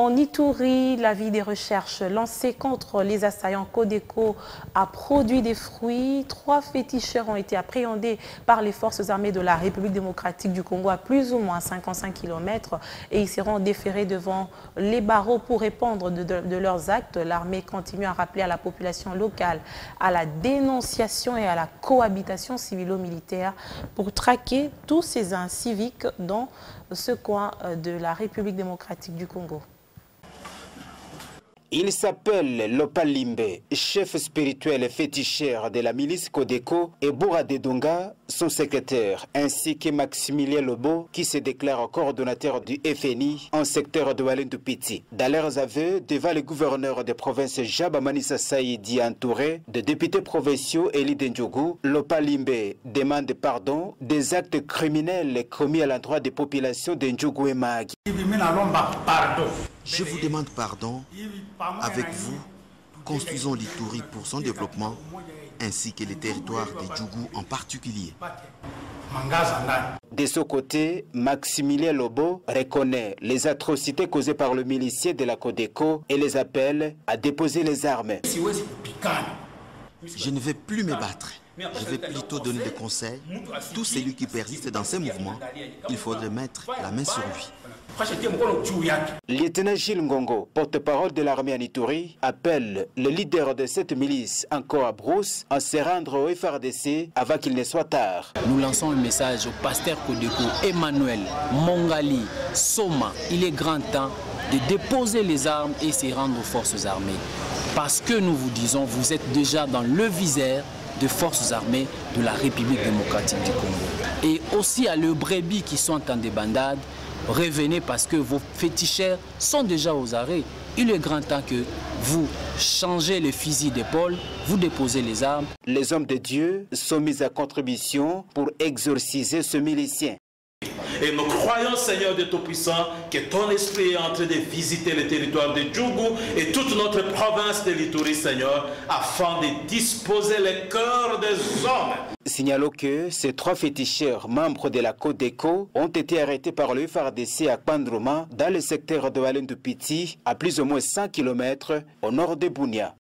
En Ituri, l'avis des recherches lancées contre les assaillants Codeco a produit des fruits. Trois féticheurs ont été appréhendés par les forces armées de la République démocratique du Congo à plus ou moins 55 km et ils seront déférés devant les barreaux pour répondre de, de leurs actes. L'armée continue à rappeler à la population locale à la dénonciation et à la cohabitation civilo-militaire pour traquer tous ces inciviques dans ce coin de la République démocratique du Congo. Il s'appelle Lopalimbe, chef spirituel féticheur de la milice Kodeko, et Boura Dedonga, son secrétaire, ainsi que Maximilien Lobo, qui se déclare coordonnateur du FNI en secteur de Walendupiti. Dans leurs aveux, devant le gouverneur de province Jabamanissa Saïdi entouré de députés provinciaux Eli Denjogu, Lopalimbe demande pardon des actes criminels commis à l'endroit des populations d'Endjogu et Magi. Je vous demande pardon. Avec vous, construisons l'Ituri pour son développement, ainsi que les territoires des Djougou en particulier. De ce côté, Maximilien Lobo reconnaît les atrocités causées par le milicier de la Codeco et les appelle à déposer les armes. Je ne vais plus me battre. Je vais plutôt donner des conseils. Tout celui qui persiste dans ces mouvements, il faudrait mettre la main sur lui. Lieutenant Gilles Ngongo, porte-parole de l'armée en Ituri, appelle le leader de cette milice, encore à Brousse, à se rendre au FRDC avant qu'il ne soit tard. Nous lançons un message au pasteur Kodeko, Emmanuel, Mongali, Soma. Il est grand temps de déposer les armes et se rendre aux forces armées. Parce que nous vous disons, vous êtes déjà dans le viseur de forces armées de la République démocratique du Congo. Et aussi à le brebis qui sont en débandade, revenez parce que vos féticheurs sont déjà aux arrêts. Il est grand temps que vous changez les fusils d'épaule, vous déposez les armes. Les hommes de Dieu sont mis à contribution pour exorciser ce milicien. Et nous croyons, Seigneur de Tout-Puissant, que ton esprit est en train de visiter le territoire de Djougou et toute notre province de l'Itourie, Seigneur, afin de disposer les cœurs des hommes. Signalons que ces trois féticheurs membres de la Côte d'Eco ont été arrêtés par le FRDC à Pandroma, dans le secteur de Walendupiti, à plus ou moins 100 km au nord de Bounia.